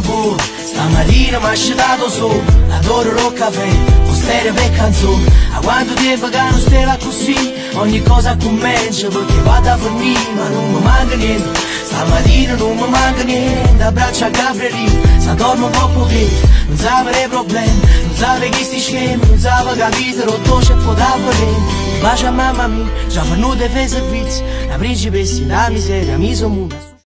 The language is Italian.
buono Stamattina mi ha asciutato solo Adoro lo caffè Con stereo per canzone A quanto ti che non stella così Ogni cosa comincia perché vado a fornire Ma non mi manca niente. Stamattina non mi manca niente Abbraccio a Gabrielino Se dormo un po' pochino Non sapere i problemi Non sapere chi sti schemi Non sapere capire Rotto c'è po' da volere Bacia a mamma mia Già fanno dei servizi. La principessa la miseria Mi sono muta